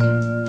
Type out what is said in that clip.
嗯。